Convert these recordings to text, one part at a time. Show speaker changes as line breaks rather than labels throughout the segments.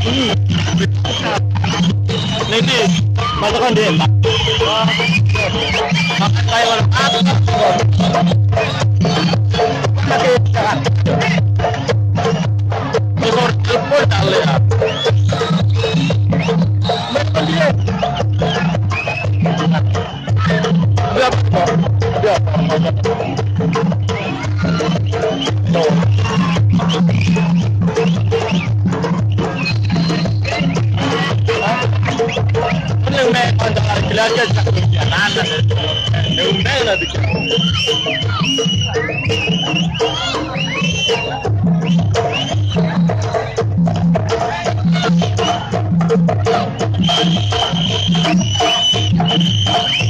Lady, masukkan dia. Pakai warna Mejor que pueda, Lea. Me perdí. Ya, ya, ya. No. verdade que ele não sabia nada, né? eu nela de Thank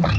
I'm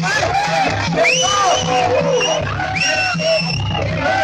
Let's go!